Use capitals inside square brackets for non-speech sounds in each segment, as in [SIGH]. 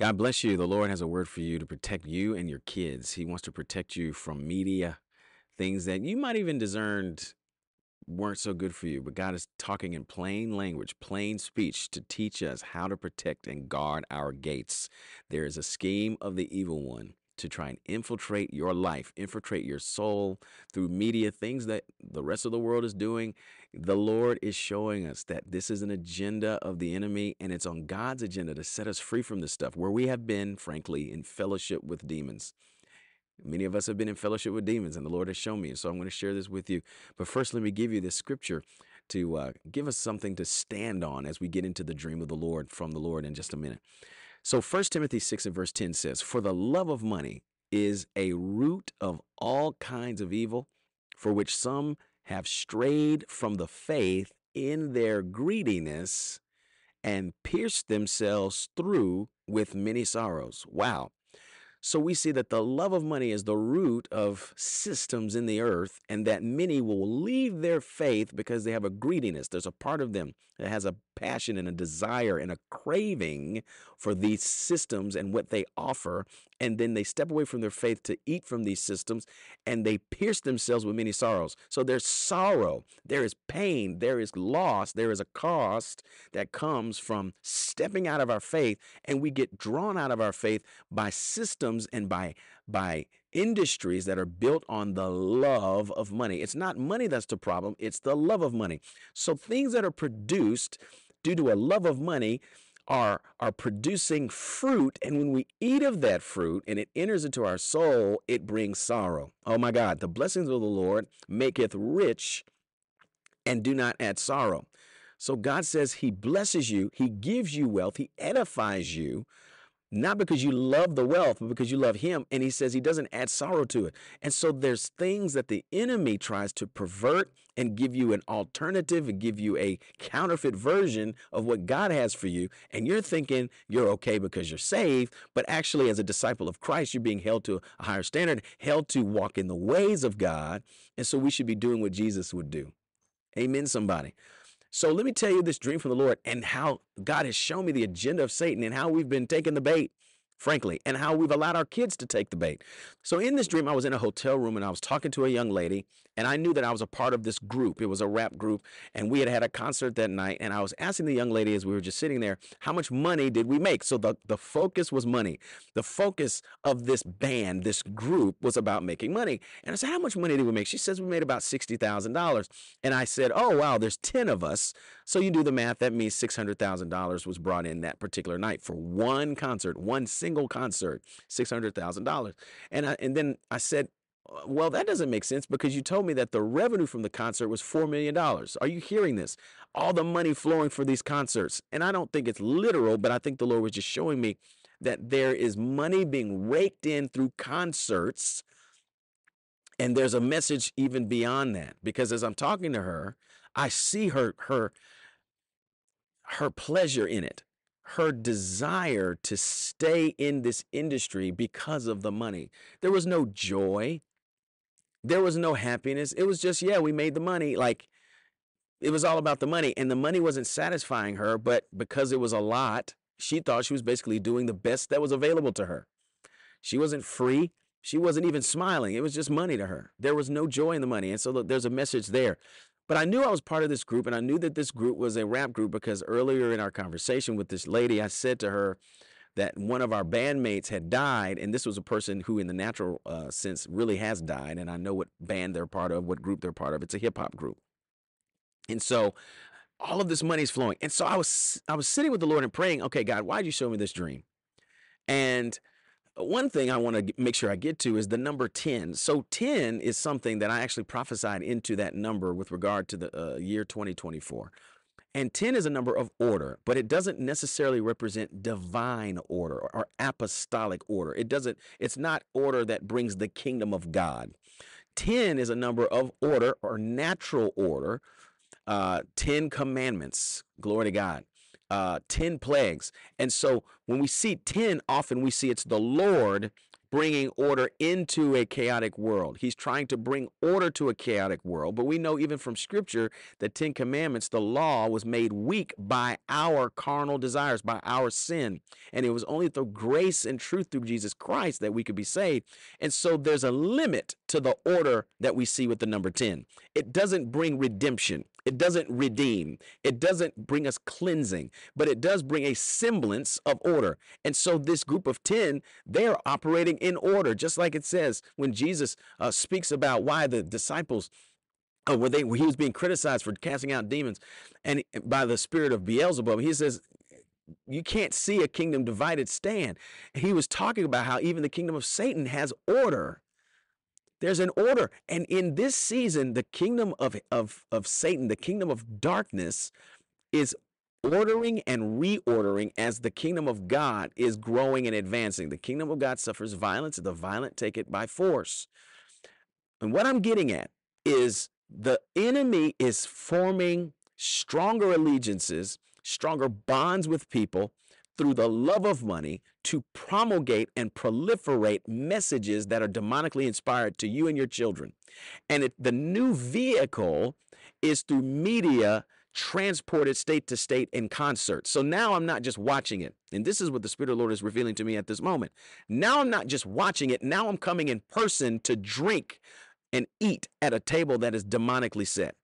God bless you. The Lord has a word for you to protect you and your kids. He wants to protect you from media, things that you might even discerned weren't so good for you. But God is talking in plain language, plain speech to teach us how to protect and guard our gates. There is a scheme of the evil one to try and infiltrate your life, infiltrate your soul through media, things that the rest of the world is doing. The Lord is showing us that this is an agenda of the enemy and it's on God's agenda to set us free from this stuff where we have been, frankly, in fellowship with demons. Many of us have been in fellowship with demons, and the Lord has shown me. And so I'm going to share this with you. But first, let me give you this scripture to uh, give us something to stand on as we get into the dream of the Lord from the Lord in just a minute. So 1 Timothy 6 and verse 10 says, For the love of money is a root of all kinds of evil, for which some have strayed from the faith in their greediness and pierced themselves through with many sorrows. Wow. So we see that the love of money is the root of systems in the earth, and that many will leave their faith because they have a greediness. There's a part of them that has a passion and a desire and a craving for these systems and what they offer. And then they step away from their faith to eat from these systems and they pierce themselves with many sorrows. So there's sorrow, there is pain, there is loss, there is a cost that comes from stepping out of our faith. And we get drawn out of our faith by systems and by by industries that are built on the love of money. It's not money that's the problem, it's the love of money. So things that are produced due to a love of money are are producing fruit and when we eat of that fruit and it enters into our soul it brings sorrow. Oh my god the blessings of the lord maketh rich and do not add sorrow. So god says he blesses you he gives you wealth he edifies you not because you love the wealth, but because you love him. And he says he doesn't add sorrow to it. And so there's things that the enemy tries to pervert and give you an alternative and give you a counterfeit version of what God has for you. And you're thinking you're okay because you're saved, but actually, as a disciple of Christ, you're being held to a higher standard, held to walk in the ways of God. And so we should be doing what Jesus would do. Amen, somebody. So let me tell you this dream from the Lord and how God has shown me the agenda of Satan and how we've been taking the bait frankly, and how we've allowed our kids to take the bait. So in this dream, I was in a hotel room and I was talking to a young lady, and I knew that I was a part of this group. It was a rap group, and we had had a concert that night. And I was asking the young lady as we were just sitting there, how much money did we make? So the, the focus was money. The focus of this band, this group, was about making money. And I said, how much money did we make? She says we made about $60,000. And I said, oh, wow, there's 10 of us. So you do the math. That means $600,000 was brought in that particular night for one concert, one single concert, $600,000. And, I, and then I said, uh, well, that doesn't make sense because you told me that the revenue from the concert was $4 million. Are you hearing this? All the money flowing for these concerts. And I don't think it's literal, but I think the Lord was just showing me that there is money being raked in through concerts. And there's a message even beyond that because as I'm talking to her, I see her her her pleasure in it her desire to stay in this industry because of the money. There was no joy. There was no happiness. It was just, yeah, we made the money. Like it was all about the money. And the money wasn't satisfying her, but because it was a lot, she thought she was basically doing the best that was available to her. She wasn't free. She wasn't even smiling. It was just money to her. There was no joy in the money. And so there's a message there. But I knew I was part of this group, and I knew that this group was a rap group because earlier in our conversation with this lady, I said to her, that one of our bandmates had died, and this was a person who, in the natural uh, sense, really has died. And I know what band they're part of, what group they're part of. It's a hip hop group, and so all of this money is flowing. And so I was I was sitting with the Lord and praying. Okay, God, why did you show me this dream? And one thing I want to make sure I get to is the number 10. So 10 is something that I actually prophesied into that number with regard to the uh, year 2024. And 10 is a number of order, but it doesn't necessarily represent divine order or apostolic order. It doesn't, it's not order that brings the kingdom of God. 10 is a number of order or natural order. Uh, 10 commandments, glory to God. Uh, 10 plagues. And so when we see 10, often we see it's the Lord bringing order into a chaotic world. He's trying to bring order to a chaotic world. But we know even from scripture, the Ten Commandments, the law was made weak by our carnal desires, by our sin. And it was only through grace and truth through Jesus Christ that we could be saved. And so there's a limit to the order that we see with the number 10. It doesn't bring redemption. It doesn't redeem. It doesn't bring us cleansing, but it does bring a semblance of order. And so this group of 10, they are operating in order, just like it says when Jesus uh, speaks about why the disciples uh, where they he was being criticized for casting out demons and by the spirit of Beelzebub. He says you can't see a kingdom divided stand. He was talking about how even the kingdom of Satan has order. There's an order. And in this season, the kingdom of, of, of Satan, the kingdom of darkness, is ordering and reordering as the kingdom of God is growing and advancing. The kingdom of God suffers violence, the violent take it by force. And what I'm getting at is the enemy is forming stronger allegiances, stronger bonds with people through the love of money to promulgate and proliferate messages that are demonically inspired to you and your children. And it, the new vehicle is through media transported state to state in concert. So now I'm not just watching it. And this is what the Spirit of the Lord is revealing to me at this moment. Now I'm not just watching it. Now I'm coming in person to drink and eat at a table that is demonically set.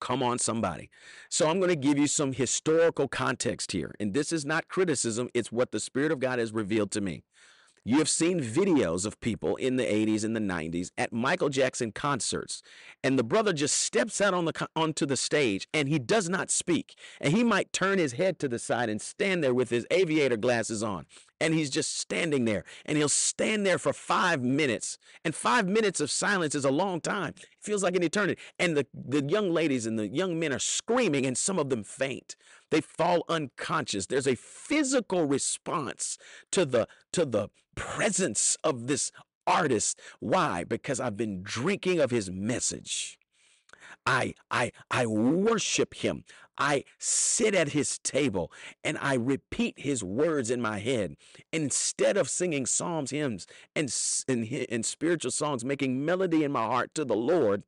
Come on, somebody. So I'm going to give you some historical context here. And this is not criticism, it's what the Spirit of God has revealed to me. You have seen videos of people in the 80s and the 90s at Michael Jackson concerts, and the brother just steps out on the onto the stage and he does not speak. And he might turn his head to the side and stand there with his aviator glasses on and he's just standing there and he'll stand there for five minutes and five minutes of silence is a long time. It feels like an eternity. And the, the young ladies and the young men are screaming and some of them faint. They fall unconscious. There's a physical response to the to the presence of this artist. Why? Because i've been drinking of his message I I I worship him. I sit at his table and I repeat his words in my head. Instead of singing psalms, hymns, and, and, and spiritual songs, making melody in my heart to the Lord,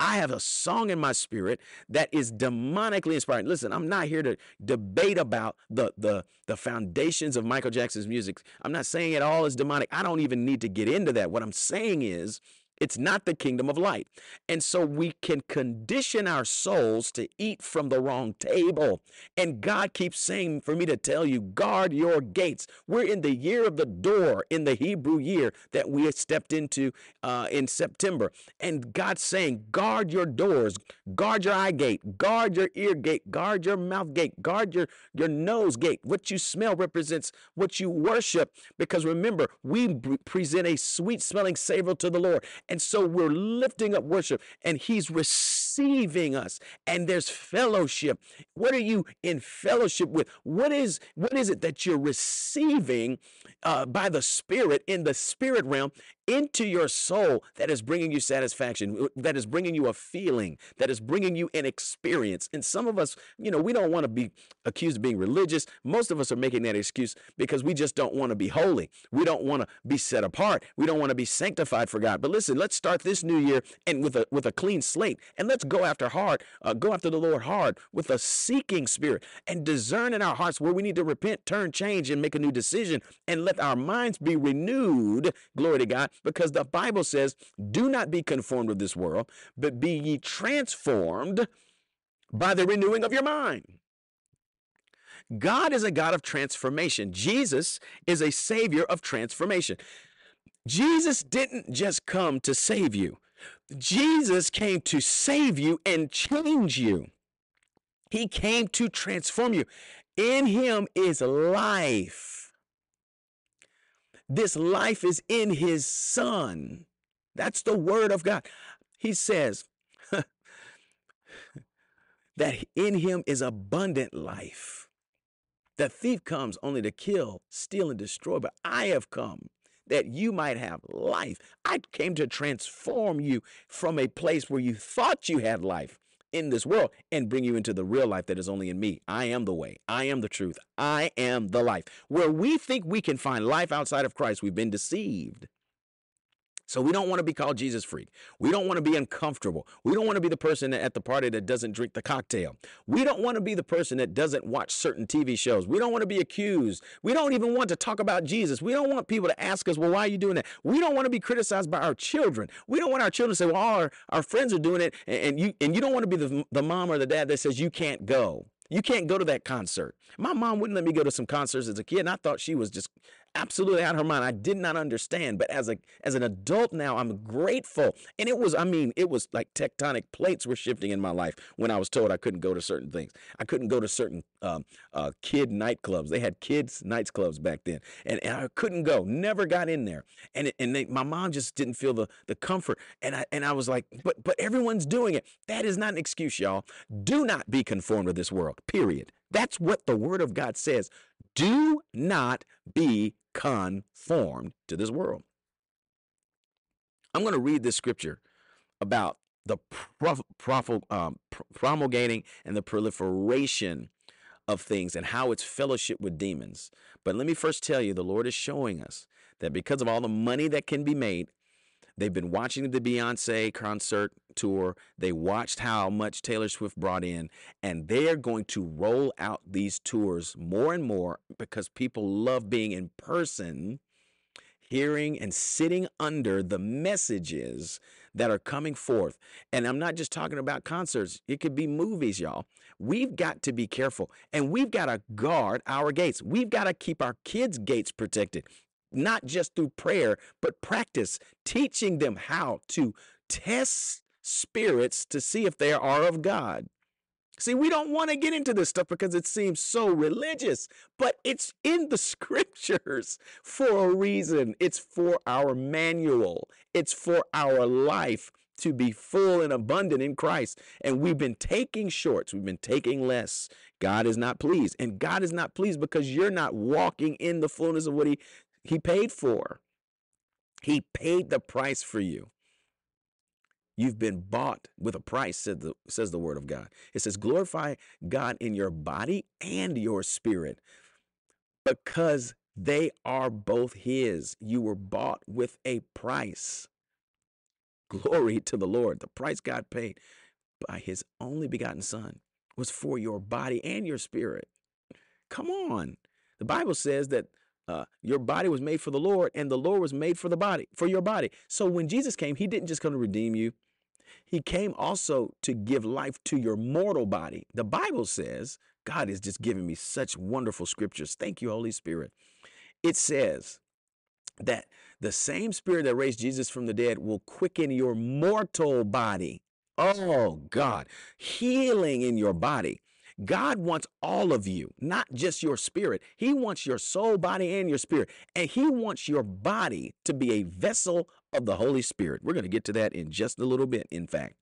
I have a song in my spirit that is demonically inspired. Listen, I'm not here to debate about the, the, the foundations of Michael Jackson's music. I'm not saying it all is demonic. I don't even need to get into that. What I'm saying is, it's not the kingdom of light. And so we can condition our souls to eat from the wrong table. And God keeps saying for me to tell you, guard your gates. We're in the year of the door in the Hebrew year that we stepped into uh, in September. And God's saying, guard your doors, guard your eye gate, guard your ear gate, guard your mouth gate, guard your, your nose gate. What you smell represents what you worship. Because remember, we present a sweet smelling savor to the Lord. And so we're lifting up worship and he's receiving us and there's fellowship. What are you in fellowship with? What is what is it that you're receiving uh, by the spirit in the spirit realm into your soul that is bringing you satisfaction, that is bringing you a feeling, that is bringing you an experience. And some of us, you know, we don't want to be accused of being religious. Most of us are making that excuse because we just don't want to be holy. We don't want to be set apart. We don't want to be sanctified for God. But listen, let's start this new year and with a with a clean slate, and let's go after hard, uh, go after the Lord hard with a seeking spirit and discern in our hearts where we need to repent, turn, change, and make a new decision, and let our minds be renewed. Glory to God because the Bible says, Do not be conformed with this world, but be ye transformed by the renewing of your mind. God is a God of transformation. Jesus is a Savior of transformation. Jesus didn't just come to save you, Jesus came to save you and change you. He came to transform you. In Him is life this life is in his son. That's the word of God. He says [LAUGHS] that in him is abundant life. The thief comes only to kill, steal, and destroy, but I have come that you might have life. I came to transform you from a place where you thought you had life in this world and bring you into the real life that is only in me. I am the way. I am the truth. I am the life. Where we think we can find life outside of Christ, we've been deceived. So we don't want to be called Jesus freak. We don't want to be uncomfortable. We don't want to be the person at the party that doesn't drink the cocktail. We don't want to be the person that doesn't watch certain TV shows. We don't want to be accused. We don't even want to talk about Jesus. We don't want people to ask us, well, why are you doing that? We don't want to be criticized by our children. We don't want our children to say, well, all our, our friends are doing it, and, you and you don't want to be the, the mom or the dad that says you can't go. You can't go to that concert. My mom wouldn't let me go to some concerts as a kid, and I thought she was just absolutely out of her mind. I did not understand, but as a as an adult now, I'm grateful. And it was, I mean, it was like tectonic plates were shifting in my life when I was told I couldn't go to certain things. I couldn't go to certain um, uh, kid nightclubs. They had kids nightclubs back then, and, and I couldn't go. Never got in there. And it, and they, my mom just didn't feel the the comfort. And I and I was like, but but everyone's doing it. That is not an excuse, y'all. Do not be conformed to this world. Period. That's what the Word of God says. Do not be conformed to this world. I'm going to read this scripture about the prof, prof, um, promulgating and the proliferation of things and how it's fellowship with demons. But let me first tell you the Lord is showing us that because of all the money that can be made They've been watching the Beyonce concert tour. They watched how much Taylor Swift brought in, and they're going to roll out these tours more and more because people love being in person, hearing and sitting under the messages that are coming forth. And I'm not just talking about concerts, it could be movies, y'all. We've got to be careful and we've got to guard our gates. We've got to keep our kids' gates protected not just through prayer, but practice, teaching them how to test spirits to see if they are of God. See, we don't want to get into this stuff because it seems so religious, but it's in the [LAUGHS] scriptures for a reason. It's for our manual, it's for our life to be full and abundant in Christ. And we've been taking shorts, we've been taking less. God is not pleased. And God is not pleased because you're not walking in the fullness of what He he paid for. He paid the price for you. You've been bought with a price, said the, says the word of God. It says, glorify God in your body and your spirit because they are both His. You were bought with a price. Glory to the Lord. The price God paid by His only begotten Son was for your body and your spirit. Come on. The Bible says that uh, your body was made for the Lord, and the Lord was made for the body, for your body. So when Jesus came, he didn't just come to redeem you. He came also to give life to your mortal body. The Bible says, God is just giving me such wonderful scriptures. Thank you, Holy Spirit. It says that the same spirit that raised Jesus from the dead will quicken your mortal body. Oh, God, healing in your body. God wants all of you, not just your spirit. He wants your soul, body, and your spirit. And He wants your body to be a vessel of the Holy Spirit. We're going to get to that in just a little bit, in fact.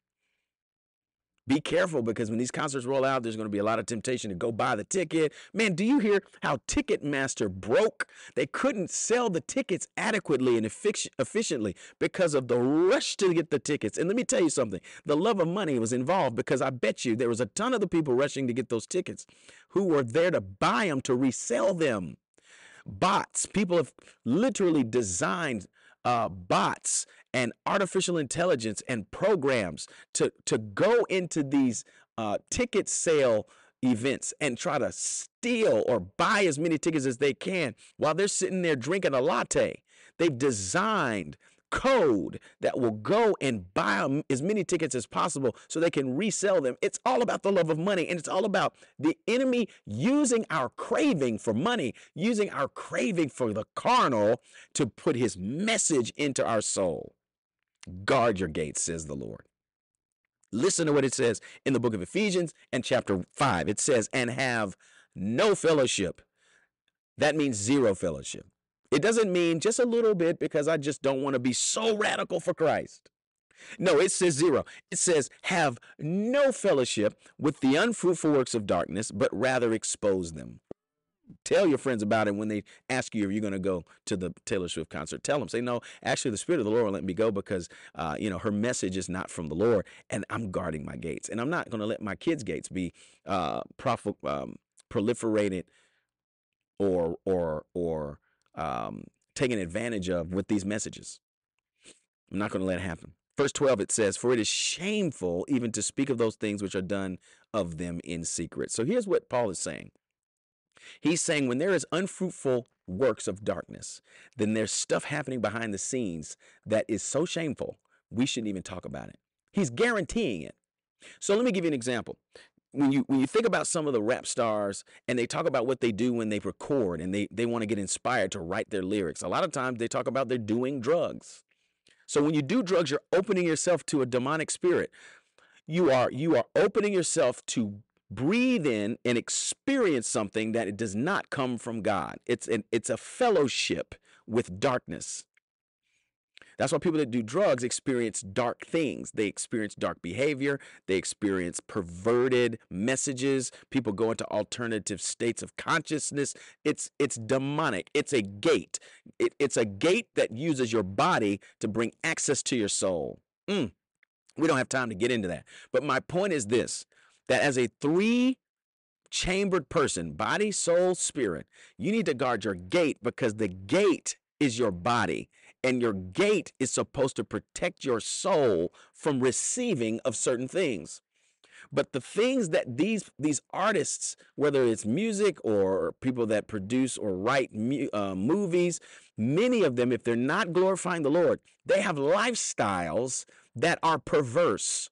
Be careful because when these concerts roll out, there's going to be a lot of temptation to go buy the ticket. Man, do you hear how Ticketmaster broke? They couldn't sell the tickets adequately and efficiently because of the rush to get the tickets. And let me tell you something the love of money was involved because I bet you there was a ton of the people rushing to get those tickets who were there to buy them to resell them. Bots, people have literally designed uh, bots and artificial intelligence and programs to, to go into these uh, ticket sale events and try to steal or buy as many tickets as they can while they're sitting there drinking a latte. They've designed code that will go and buy as many tickets as possible so they can resell them. It's all about the love of money and it's all about the enemy using our craving for money, using our craving for the carnal to put his message into our soul. Guard your gates, says the Lord. Listen to what it says in the book of Ephesians and chapter 5. It says, and have no fellowship. That means zero fellowship it doesn't mean just a little bit because I just don't want to be so radical for Christ. No, it says zero. It says have no fellowship with the unfruitful works of darkness, but rather expose them. Tell your friends about it when they ask you if you're going to go to the Taylor Swift concert. Tell them, say, no, actually, the Spirit of the Lord let me go because, uh, you know, her message is not from the Lord, and I'm guarding my gates, and I'm not going to let my kids' gates be uh, prof- um, proliferated or or or um, taken advantage of with these messages. I'm not going to let it happen. Verse 12, it says, For it is shameful even to speak of those things which are done of them in secret. So here's what Paul is saying He's saying when there is unfruitful works of darkness, then there's stuff happening behind the scenes that is so shameful, we shouldn't even talk about it. He's guaranteeing it. So let me give you an example. When you when you think about some of the rap stars and they talk about what they do when they record and they, they want to get inspired to write their lyrics, a lot of times they talk about they're doing drugs. So when you do drugs, you're opening yourself to a demonic spirit. You are you are opening yourself to breathe in and experience something that it does not come from God. It's an, it's a fellowship with darkness. That's why people that do drugs experience dark things. They experience dark behavior. They experience perverted messages. People go into alternative states of consciousness. It's it's demonic. It's a gate. It, it's a gate that uses your body to bring access to your soul. Mm. We don't have time to get into that. But my point is this that as a three chambered person, body, soul, spirit, you need to guard your gate because the gate is your body and your gate is supposed to protect your soul from receiving of certain things. But the things that these these artists whether it's music or people that produce or write uh, movies many of them if they're not glorifying the lord they have lifestyles that are perverse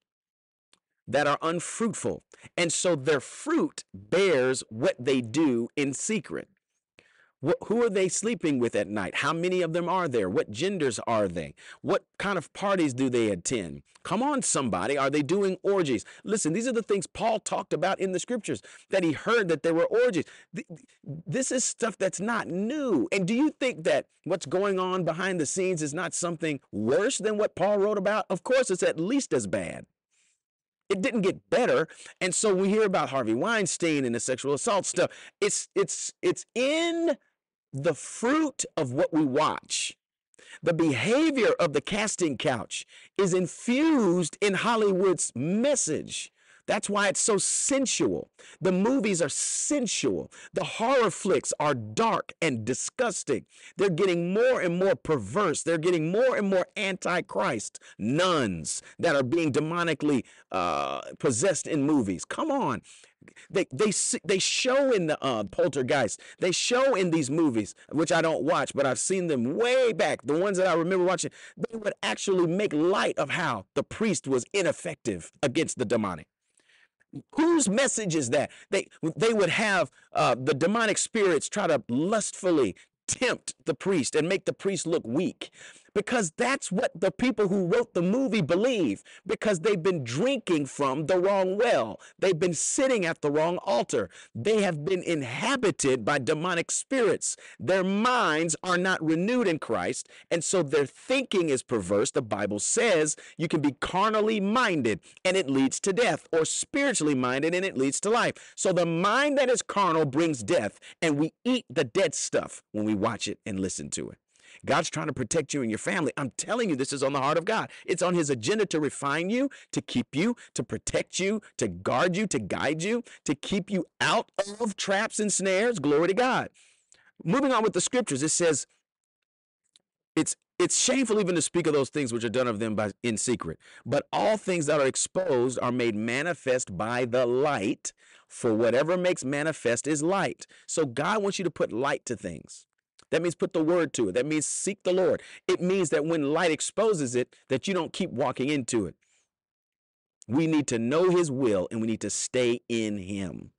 that are unfruitful. And so their fruit bears what they do in secret. who are they sleeping with at night? How many of them are there? What genders are they? What kind of parties do they attend? Come on, somebody. Are they doing orgies? Listen, these are the things Paul talked about in the scriptures that he heard that there were orgies. This is stuff that's not new. And do you think that what's going on behind the scenes is not something worse than what Paul wrote about? Of course, it's at least as bad. It didn't get better. And so we hear about Harvey Weinstein and the sexual assault stuff. It's it's it's in the fruit of what we watch. The behavior of the casting couch is infused in Hollywood's message. That's why it's so sensual. The movies are sensual. The horror flicks are dark and disgusting. They're getting more and more perverse. They're getting more and more antichrist nuns that are being demonically uh, possessed in movies. Come on. They, they, they show in the uh, poltergeist, they show in these movies, which I don't watch, but I've seen them way back. The ones that I remember watching, they would actually make light of how the priest was ineffective against the demonic. Whose message is that? They they would have uh, the demonic spirits try to lustfully tempt the priest and make the priest look weak because that's what the people who wrote the movie believe because they've been drinking from the wrong well. They've been sitting at the wrong altar. They have been inhabited by demonic spirits. Their minds are not renewed in Christ, and so their thinking is perverse. The Bible says you can be carnally minded and it leads to death, or spiritually minded and it leads to life. So the mind that is carnal brings death, and we eat the dead stuff when we watch it and listen to it. God's trying to protect you and your family. I'm telling you, this is on the heart of God. It's on his agenda to refine you, to keep you, to protect you, to guard you, to guide you, to keep you out of traps and snares. Glory to God. Moving on with the scriptures, it says, it's it's shameful even to speak of those things which are done of them by in secret. But all things that are exposed are made manifest by the light, for whatever makes manifest is light. So God wants you to put light to things. That means put the word to it. That means seek the Lord. It means that when light exposes it, that you don't keep walking into it. We need to know his will and we need to stay in him.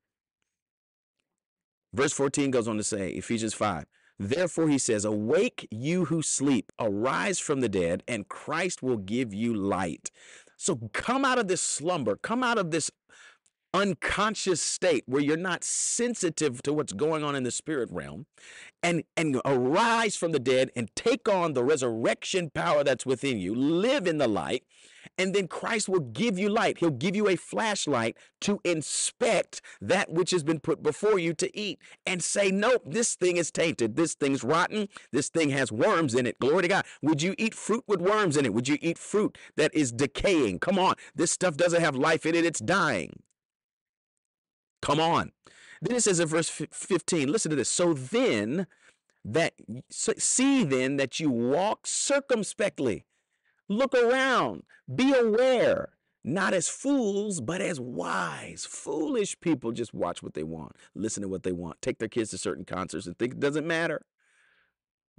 Verse 14 goes on to say, Ephesians 5, Therefore, he says, Awake, you who sleep, arise from the dead, and Christ will give you light. So come out of this slumber, come out of this unconscious state where you're not sensitive to what's going on in the spirit realm and and arise from the dead and take on the resurrection power that's within you live in the light and then Christ will give you light. He'll give you a flashlight to inspect that which has been put before you to eat and say nope this thing is tainted. This thing's rotten. This thing has worms in it. Glory to God. Would you eat fruit with worms in it? Would you eat fruit that is decaying? Come on. This stuff doesn't have life in it. It's dying Come on. Then it says in verse 15, listen to this. So then that see then that you walk circumspectly. Look around, be aware, not as fools, but as wise. Foolish people just watch what they want, listen to what they want, take their kids to certain concerts and think it doesn't matter.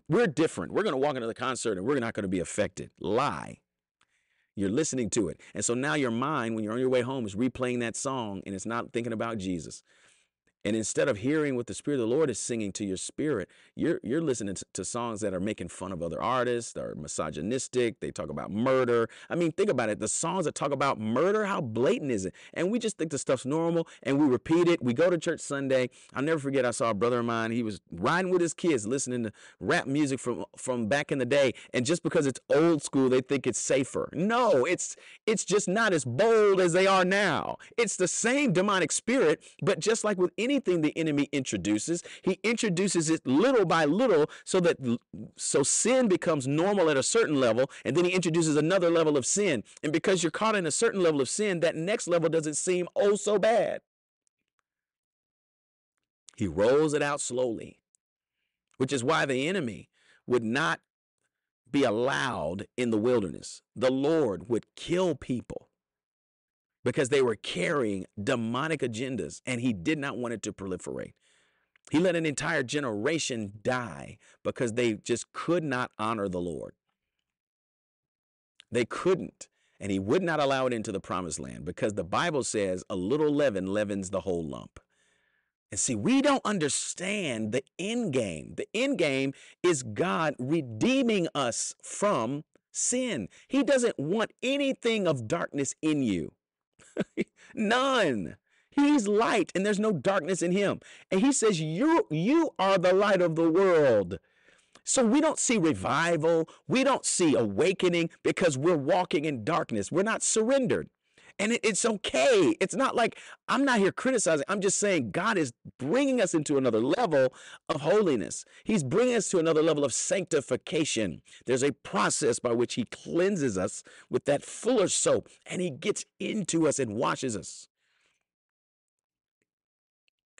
We're different. We're going to walk into the concert and we're not going to be affected. Lie. You're listening to it. And so now your mind, when you're on your way home, is replaying that song and it's not thinking about Jesus. And instead of hearing what the Spirit of the Lord is singing to your spirit, you're, you're listening to, to, songs that are making fun of other artists, are misogynistic. They talk about murder. I mean, think about it. The songs that talk about murder, how blatant is it? And we just think the stuff's normal and we repeat it. We go to church Sunday. I'll never forget, I saw a brother of mine. He was riding with his kids, listening to rap music from, from back in the day. And just because it's old school, they think it's safer. No, it's, it's just not as bold as they are now. It's the same demonic spirit, but just like with any anything the enemy introduces, he introduces it little by little so that so sin becomes normal at a certain level and then he introduces another level of sin. And because you're caught in a certain level of sin, that next level doesn't seem oh so bad. He rolls it out slowly, which is why the enemy would not be allowed in the wilderness. The Lord would kill people because they were carrying demonic agendas and he did not want it to proliferate. He let an entire generation die because they just could not honor the Lord. They couldn't. And he would not allow it into the promised land because the Bible says a little leaven leavens the whole lump. And see, we don't understand the end game. The end game is God redeeming us from sin. He doesn't want anything of darkness in you. [LAUGHS] None. He's light and there's no darkness in him. And he says, You, you are the light of the world. So we don't see revival. We don't see awakening because we're walking in darkness. We're not surrendered. And it's okay. It's not like I'm not here criticizing. I'm just saying God is bringing us into another level of holiness. He's bringing us to another level of sanctification. There's a process by which He cleanses us with that fuller soap and He gets into us and washes us.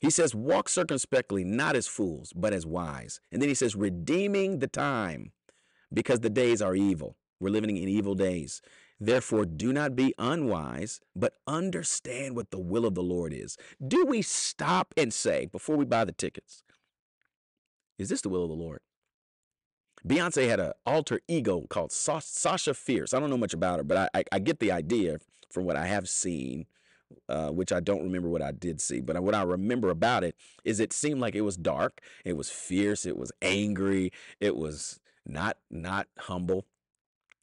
He says, Walk circumspectly, not as fools, but as wise. And then He says, Redeeming the time because the days are evil. We're living in evil days. Therefore, do not be unwise, but understand what the will of the Lord is. Do we stop and say, before we buy the tickets, is this the will of the Lord? Beyonce had an alter ego called Sasha Fierce. I don't know much about her, but I, I, I get the idea from what I have seen, uh, which I don't remember what I did see. But what I remember about it is it seemed like it was dark, it was fierce, it was angry, it was not not humble,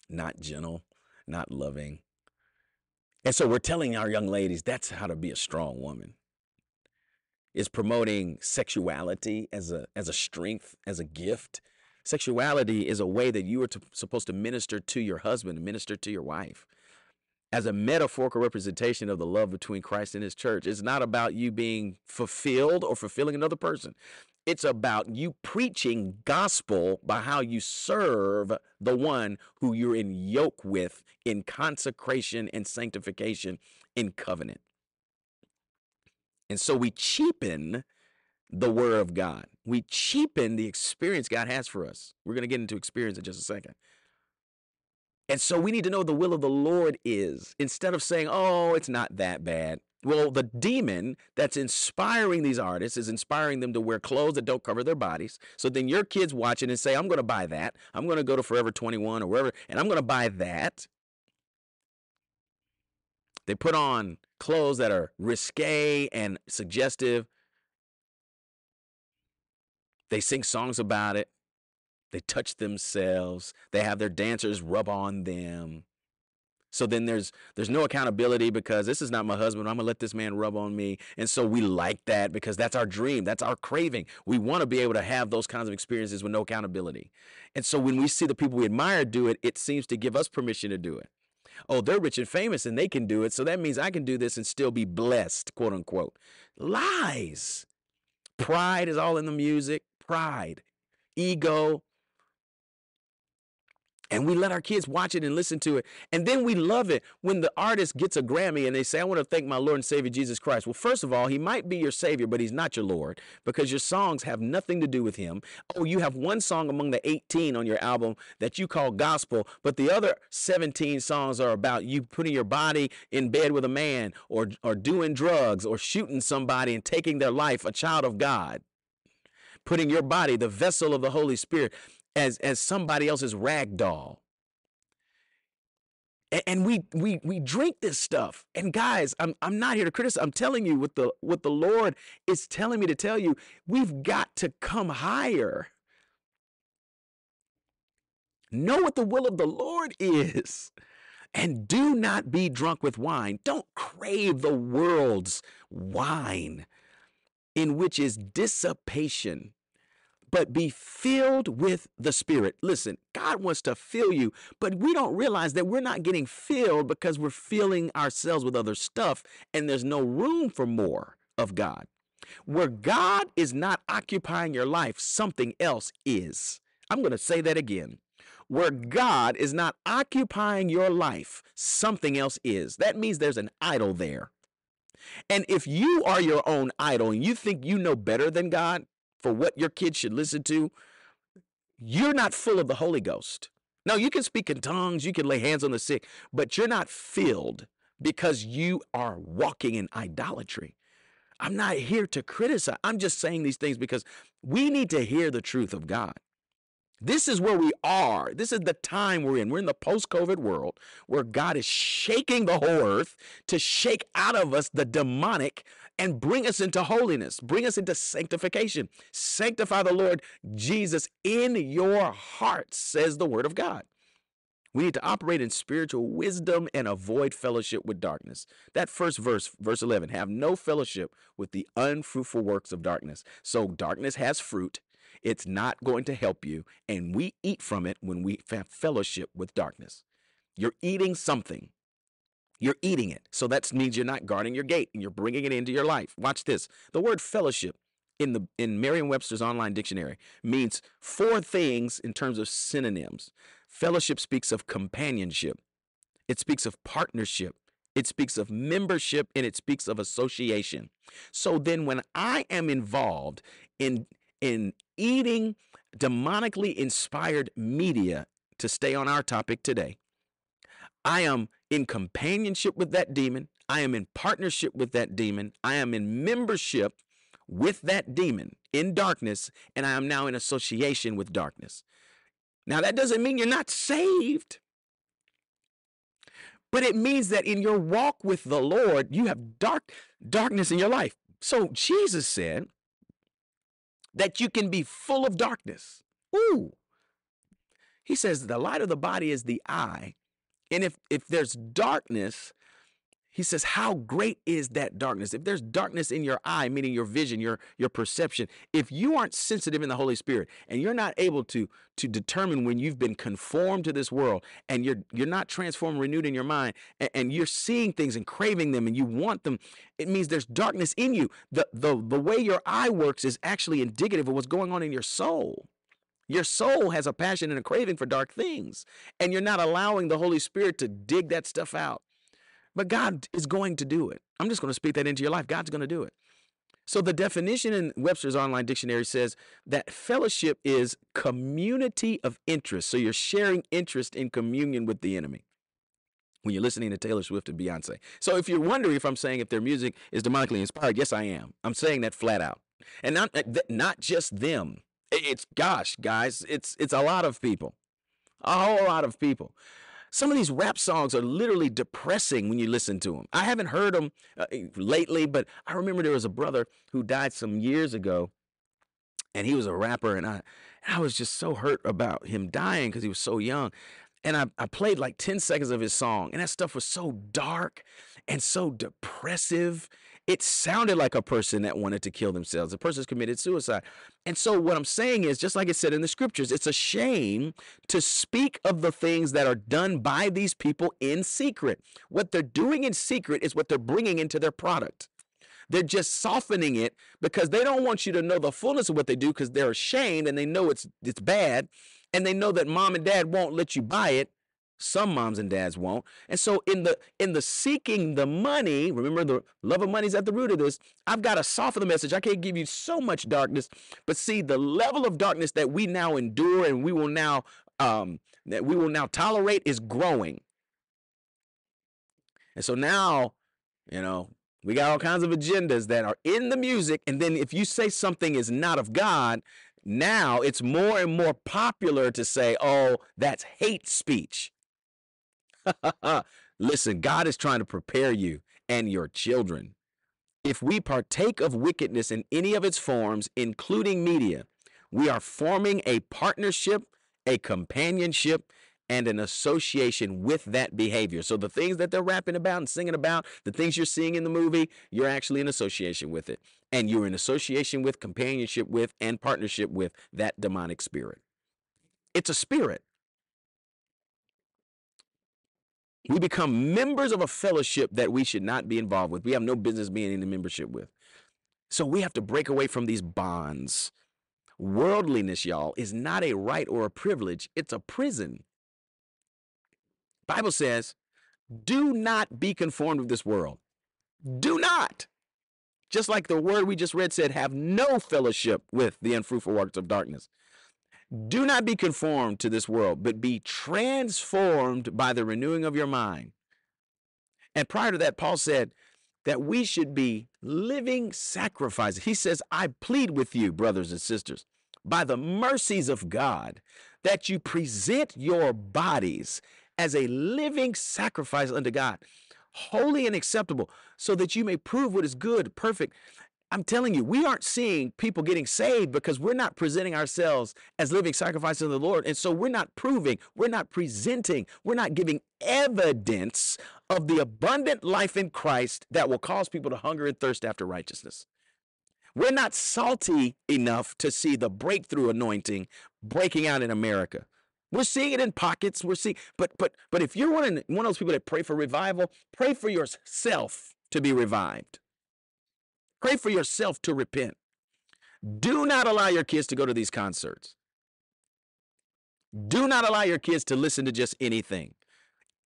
not gentle not loving. And so we're telling our young ladies that's how to be a strong woman. Is promoting sexuality as a as a strength, as a gift. Sexuality is a way that you are to, supposed to minister to your husband, minister to your wife as a metaphorical representation of the love between Christ and his church. It's not about you being fulfilled or fulfilling another person. It's about you preaching gospel by how you serve the one who you're in yoke with in consecration and sanctification in covenant. And so we cheapen the word of God. We cheapen the experience God has for us. We're going to get into experience in just a second. And so we need to know the will of the Lord is instead of saying, oh, it's not that bad. Well, the demon that's inspiring these artists is inspiring them to wear clothes that don't cover their bodies. So then your kids watch it and say, I'm going to buy that. I'm going to go to Forever 21 or wherever, and I'm going to buy that. They put on clothes that are risque and suggestive. They sing songs about it. They touch themselves. They have their dancers rub on them. So then there's there's no accountability because this is not my husband. I'm gonna let this man rub on me. And so we like that because that's our dream. That's our craving. We want to be able to have those kinds of experiences with no accountability. And so when we see the people we admire do it, it seems to give us permission to do it. Oh, they're rich and famous and they can do it. So that means I can do this and still be blessed, quote unquote. Lies. Pride is all in the music. Pride, ego, and we let our kids watch it and listen to it. And then we love it when the artist gets a Grammy and they say, I want to thank my Lord and Savior Jesus Christ. Well, first of all, he might be your Savior, but he's not your Lord because your songs have nothing to do with him. Oh, you have one song among the 18 on your album that you call gospel, but the other 17 songs are about you putting your body in bed with a man or, or doing drugs or shooting somebody and taking their life, a child of God. Putting your body, the vessel of the Holy Spirit as as somebody else's rag doll. And we we we drink this stuff. And guys, I'm I'm not here to criticize. I'm telling you what the what the Lord is telling me to tell you. We've got to come higher. Know what the will of the Lord is. And do not be drunk with wine. Don't crave the world's wine, in which is dissipation but be filled with the Spirit. Listen, God wants to fill you, but we don't realize that we're not getting filled because we're filling ourselves with other stuff and there's no room for more of God. Where God is not occupying your life, something else is. I'm going to say that again. Where God is not occupying your life, something else is. That means there's an idol there. And if you are your own idol and you think you know better than God, for what your kids should listen to, you're not full of the Holy Ghost. Now, you can speak in tongues, you can lay hands on the sick, but you're not filled because you are walking in idolatry. I'm not here to criticize. I'm just saying these things because we need to hear the truth of God. This is where we are. This is the time we're in. We're in the post COVID world where God is shaking the whole earth to shake out of us the demonic and bring us into holiness, bring us into sanctification. Sanctify the Lord Jesus in your hearts, says the word of God. We need to operate in spiritual wisdom and avoid fellowship with darkness. That first verse, verse 11, have no fellowship with the unfruitful works of darkness. So darkness has fruit. It's not going to help you. And we eat from it when we have fellowship with darkness. You're eating something you're eating it. So that means you're not guarding your gate and you're bringing it into your life. Watch this. The word fellowship in the in Merriam-Webster's online dictionary means four things in terms of synonyms. Fellowship speaks of companionship. It speaks of partnership. It speaks of membership and it speaks of association. So then when I am involved in in eating demonically inspired media to stay on our topic today, I am in companionship with that demon. I am in partnership with that demon. I am in membership with that demon in darkness, and I am now in association with darkness. Now, that doesn't mean you're not saved, but it means that in your walk with the Lord, you have dark darkness in your life. So Jesus said that you can be full of darkness. Ooh. He says the light of the body is the eye. And if if there's darkness, he says, how great is that darkness? If there's darkness in your eye, meaning your vision, your your perception, if you aren't sensitive in the Holy Spirit and you're not able to to determine when you've been conformed to this world and you're you're not transformed, renewed in your mind, and, and you're seeing things and craving them and you want them, it means there's darkness in you. The the the way your eye works is actually indicative of what's going on in your soul. Your soul has a passion and a craving for dark things, and you're not allowing the Holy Spirit to dig that stuff out. But God is going to do it. I'm just going to speak that into your life. God's going to do it. So, the definition in Webster's online dictionary says that fellowship is community of interest. So, you're sharing interest in communion with the enemy when you're listening to Taylor Swift and Beyonce. So, if you're wondering if I'm saying if their music is demonically inspired, yes, I am. I'm saying that flat out. And not, eh, not just them. It's gosh, guys, it's it's a lot of people. A whole lot of people. Some of these rap songs are literally depressing when you listen to them. I haven't heard them uh, lately, but I remember there was a brother who died some years ago, and he was a rapper, and I, I was just so hurt about him dying because he was so young. and I, I played like 10 seconds of his song, and that stuff was so dark and so depressive. It sounded like a person that wanted to kill themselves. The person's committed suicide. And so, what I'm saying is, just like it said in the scriptures, it's a shame to speak of the things that are done by these people in secret. What they're doing in secret is what they're bringing into their product. They're just softening it because they don't want you to know the fullness of what they do because they're ashamed and they know it's it's bad and they know that mom and dad won't let you buy it. Some moms and dads won't. And so in the in the seeking the money, remember the love of money is at the root of this. I've got to soften the message. I can't give you so much darkness, but see the level of darkness that we now endure and we will now um that we will now tolerate is growing. And so now, you know, we got all kinds of agendas that are in the music. And then if you say something is not of God, now it's more and more popular to say, oh, that's hate speech. [LAUGHS] Listen, God is trying to prepare you and your children. If we partake of wickedness in any of its forms, including media, we are forming a partnership, a companionship, and an association with that behavior. So the things that they're rapping about and singing about, the things you're seeing in the movie, you're actually in association with it. And you're in association with, companionship with, and partnership with that demonic spirit. It's a spirit. We become members of a fellowship that we should not be involved with. We have no business being in the membership with. So we have to break away from these bonds. Worldliness, y'all, is not a right or a privilege, it's a prison. Bible says, do not be conformed with this world. Do not. Just like the word we just read said, have no fellowship with the unfruitful works of darkness. Do not be conformed to this world, but be transformed by the renewing of your mind. And prior to that, Paul said that we should be living sacrifices. He says, I plead with you, brothers and sisters, by the mercies of God, that you present your bodies as a living sacrifice unto God, holy and acceptable, so that you may prove what is good, perfect. I'm telling you, we aren't seeing people getting saved because we're not presenting ourselves as living sacrifices to the Lord. And so we're not proving, we're not presenting, we're not giving evidence of the abundant life in Christ that will cause people to hunger and thirst after righteousness. We're not salty enough to see the breakthrough anointing breaking out in America. We're seeing it in pockets. We're seeing, but but but if you're one of one of those people that pray for revival, pray for yourself to be revived. Pray for yourself to repent. Do not allow your kids to go to these concerts. Do not allow your kids to listen to just anything.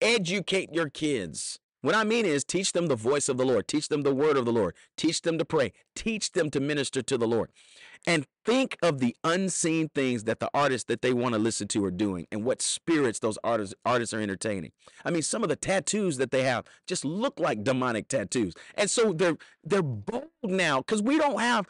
Educate your kids. What I mean is teach them the voice of the Lord, teach them the word of the Lord, teach them to pray, teach them to minister to the Lord and think of the unseen things that the artists that they want to listen to are doing and what spirits those artists artists are entertaining. I mean, some of the tattoos that they have just look like demonic tattoos. And so they're they're bold now because we don't have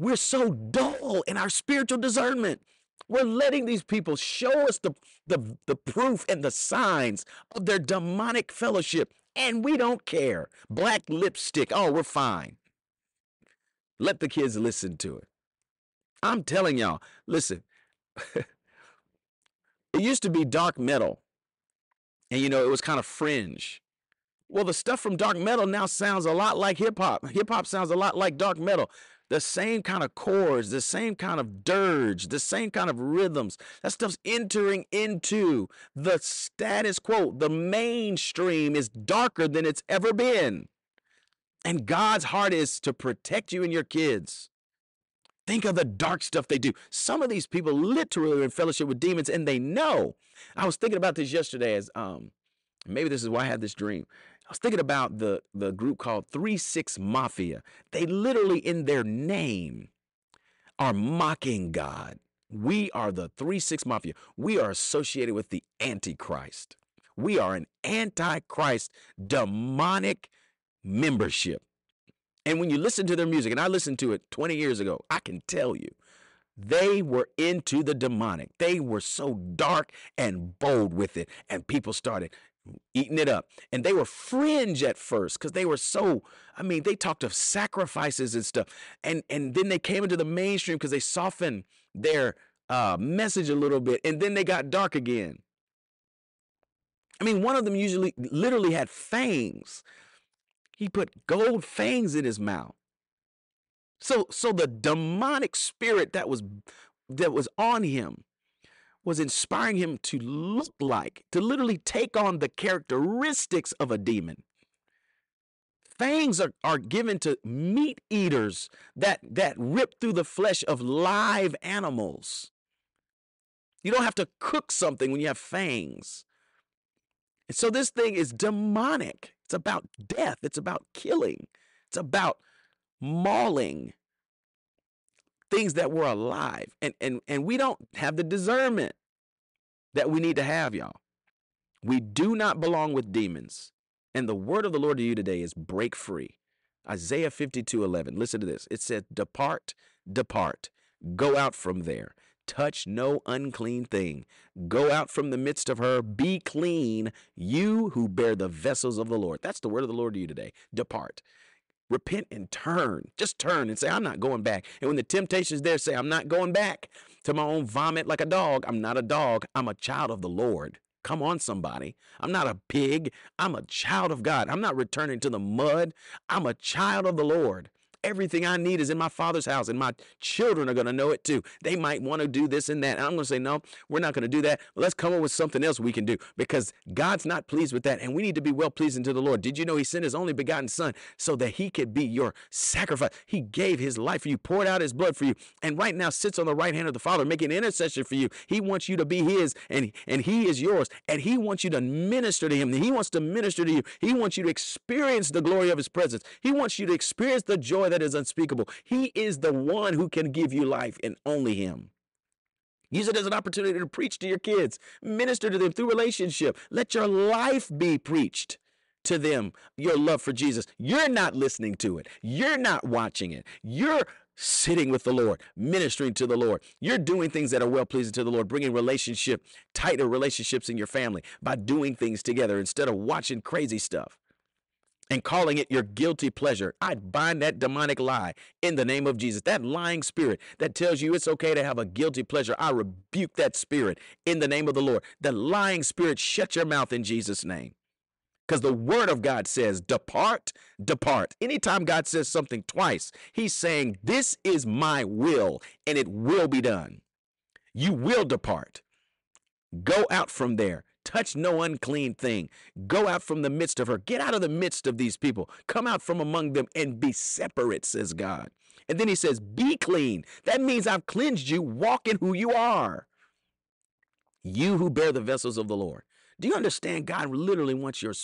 we're so dull in our spiritual discernment. We're letting these people show us the, the, the proof and the signs of their demonic fellowship, and we don't care. Black lipstick, oh, we're fine. Let the kids listen to it. I'm telling y'all, listen, [LAUGHS] it used to be dark metal. And you know, it was kind of fringe. Well, the stuff from dark metal now sounds a lot like hip hop. Hip hop sounds a lot like dark metal. The same kind of chords, the same kind of dirge, the same kind of rhythms. That stuff's entering into the status quo. The mainstream is darker than it's ever been. And God's heart is to protect you and your kids. Think of the dark stuff they do. Some of these people literally are in fellowship with demons and they know. I was thinking about this yesterday as um maybe this is why I had this dream. I was thinking about the the group called 3 6 Mafia. They literally in their name are mocking God. We are the 3 6 Mafia. We are associated with the Antichrist. We are an Antichrist demonic membership. And when you listen to their music, and I listened to it 20 years ago, I can tell you, they were into the demonic. They were so dark and bold with it. And people started eating it up. And they were fringe at first because they were so, I mean, they talked of sacrifices and stuff. And and then they came into the mainstream because they softened their uh, message a little bit. And then they got dark again. I mean, one of them usually literally had fangs. He put gold fangs in his mouth. So so the demonic spirit that was that was on him was inspiring him to look like, to literally take on the characteristics of a demon. Fangs are, are given to meat eaters that, that rip through the flesh of live animals. You don't have to cook something when you have fangs. And so this thing is demonic. It's about death, it's about killing, it's about mauling things that were alive. And, and, and we don't have the discernment that we need to have, y'all. We do not belong with demons. And the word of the Lord to you today is break free. Isaiah 52 11. Listen to this. It says, Depart, depart, go out from there. Touch no unclean thing. Go out from the midst of her. Be clean, you who bear the vessels of the Lord. That's the word of the Lord to you today. Depart. Repent and turn. Just turn and say, I'm not going back. And when the temptation is there, say, I'm not going back to my own vomit like a dog. I'm not a dog. I'm a child of the Lord. Come on, somebody. I'm not a pig. I'm a child of God. I'm not returning to the mud. I'm a child of the Lord. Everything I need is in my father's house, and my children are going to know it too. They might want to do this and that. And I'm going to say, no, we're not going to do that. let's come up with something else we can do because God's not pleased with that. And we need to be well pleasing to the Lord. Did you know He sent His only begotten Son so that He could be your sacrifice? He gave His life for you, poured out His blood for you, and right now sits on the right hand of the Father, making intercession for you. He wants you to be His, and, and He is yours. And He wants you to minister to Him. He wants to minister to you. He wants you to experience the glory of His presence. He wants you to experience the joy that is unspeakable. He is the one who can give you life and only Him. Use it as an opportunity to preach to your kids, minister to them through relationship. Let your life be preached to them, your love for Jesus. You're not listening to it, you're not watching it. You're sitting with the Lord, ministering to the Lord. You're doing things that are well pleasing to the Lord, bringing relationship, tighter relationships in your family by doing things together instead of watching crazy stuff and calling it your guilty pleasure. I bind that demonic lie in the name of Jesus. That lying spirit that tells you it's okay to have a guilty pleasure, I rebuke that spirit in the name of the Lord. The lying spirit, shut your mouth in Jesus' name. Because the word of God says, depart, depart. Anytime God says something twice, he's saying, This is my will, and it will be done. You will depart. Go out from there touch no unclean thing. Go out from the midst of her. Get out of the midst of these people. Come out from among them and be separate, says God. And then he says, Be clean. That means I've cleansed you. Walk in who you are. You who bear the vessels of the Lord. Do you understand? God literally wants your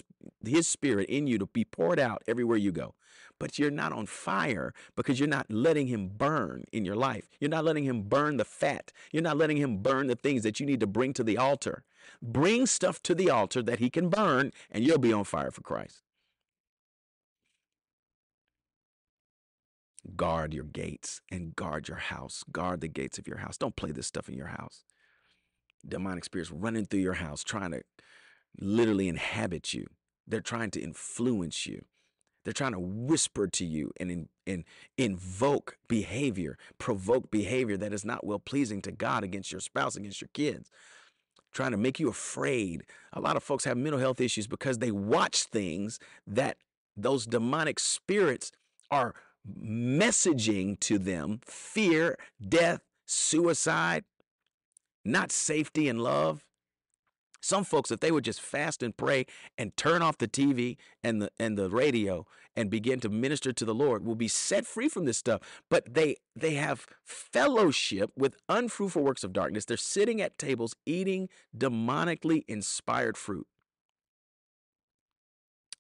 His Spirit in you to be poured out everywhere you go but you're not on fire because you're not letting him burn in your life. You're not letting him burn the fat. You're not letting him burn the things that you need to bring to the altar. Bring stuff to the altar that he can burn, and you'll be on fire for Christ. Guard your gates and guard your house. Guard the gates of your house. Don't play this stuff in your house. Demonic spirits running through your house, trying to literally inhabit you. They're trying to influence you. They're trying to whisper to you and, in, and invoke behavior, provoke behavior that is not well pleasing to God against your spouse, against your kids. Trying to make you afraid. A lot of folks have mental health issues because they watch things that those demonic spirits are messaging to them fear, death, suicide, not safety and love. Some folks, if they would just fast and pray and turn off the TV and the and the radio and begin to minister to the Lord, will be set free from this stuff. But they they have fellowship with unfruitful works of darkness. They're sitting at tables eating demonically inspired fruit.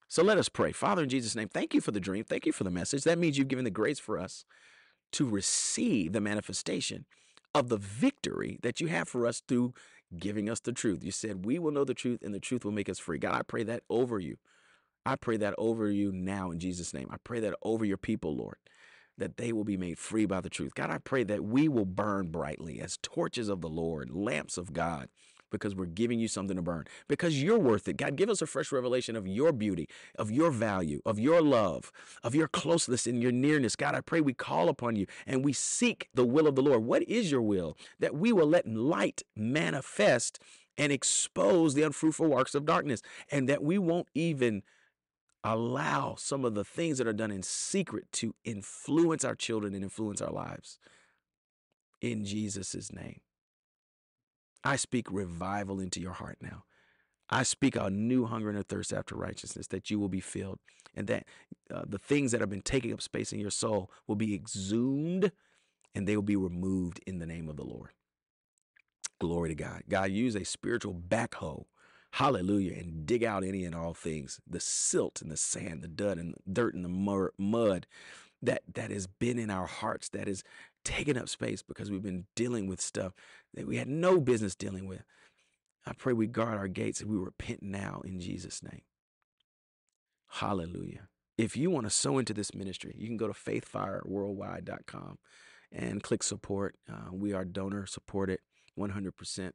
So let us pray. Father, in Jesus' name, thank you for the dream. Thank you for the message. That means you've given the grace for us to receive the manifestation of the victory that you have for us through giving us the truth. You said, We will know the truth, and the truth will make us free. God, I pray that over you. I pray that over you now in Jesus' name. I pray that over your people, Lord, that they will be made free by the truth. God, I pray that we will burn brightly as torches of the Lord, lamps of God because we're giving you something to burn. Because you're worth it. God, give us a fresh revelation of your beauty, of your value, of your love, of your closeness and your nearness. God, I pray we call upon you and we seek the will of the Lord. What is your will? That we will let light manifest and expose the unfruitful works of darkness, and that we won't even allow some of the things that are done in secret to influence our children and influence our lives. In Jesus' name. I speak revival into your heart now. I speak a new hunger and a thirst after righteousness that you will be filled and that uh, the things that have been taking up space in your soul will be exhumed and they will be removed in the name of the Lord. Glory to God. God, use a spiritual backhoe, hallelujah, and dig out any and all things the silt and the sand, the dirt and the dirt and the mud that, that has been in our hearts, that is taking up space because we've been dealing with stuff that we had no business dealing with. I pray we guard our gates and we repent now in Jesus' name. Hallelujah. If you want to sow into this ministry, you can go to faithfireworldwide.com and click support. Uh, we are donor supported 100%.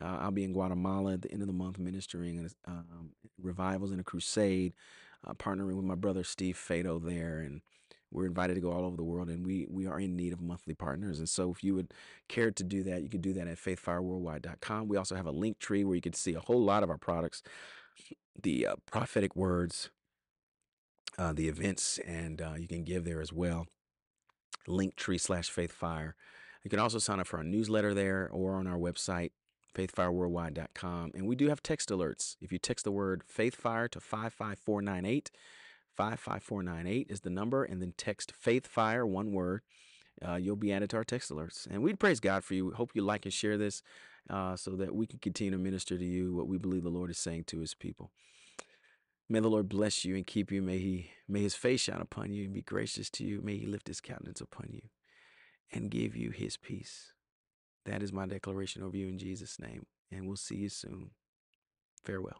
Uh, I'll be in Guatemala at the end of the month ministering and um, revivals and a crusade, uh, partnering with my brother Steve Fado there. And we're invited to go all over the world, and we we are in need of monthly partners. And so, if you would care to do that, you can do that at faithfireworldwide.com. We also have a Linktree where you can see a whole lot of our products, the uh, prophetic words, uh, the events, and uh, you can give there as well. Linktree slash faithfire. You can also sign up for our newsletter there or on our website, faithfireworldwide.com. And we do have text alerts. If you text the word faithfire to 55498, 55498 is the number, and then text faithfire, one word. Uh, you'll be added to our text alerts. And we praise God for you. Hope you like and share this uh, so that we can continue to minister to you what we believe the Lord is saying to his people. May the Lord bless you and keep you. May he may his face shine upon you and be gracious to you. May he lift his countenance upon you and give you his peace. That is my declaration over you in Jesus' name. And we'll see you soon. Farewell.